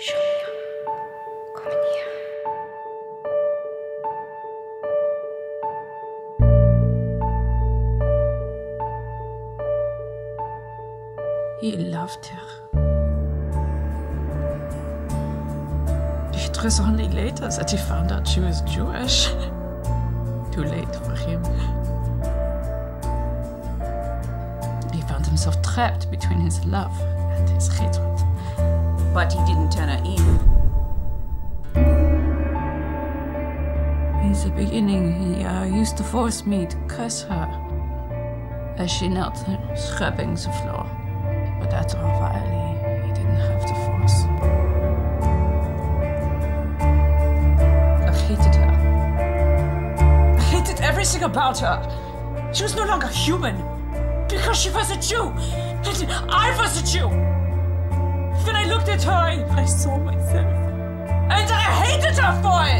He loved her. It was only later that he found out she was Jewish. Too late for him. He found himself trapped between his love and his hatred. But he didn't turn her in. In the beginning, he uh, used to force me to curse her as she knelt scrubbing the floor. But after a while, he, he didn't have the force. I hated her. I hated everything about her. She was no longer human because she was a Jew, and I was a Jew. I her, I saw myself, and I hated her for it.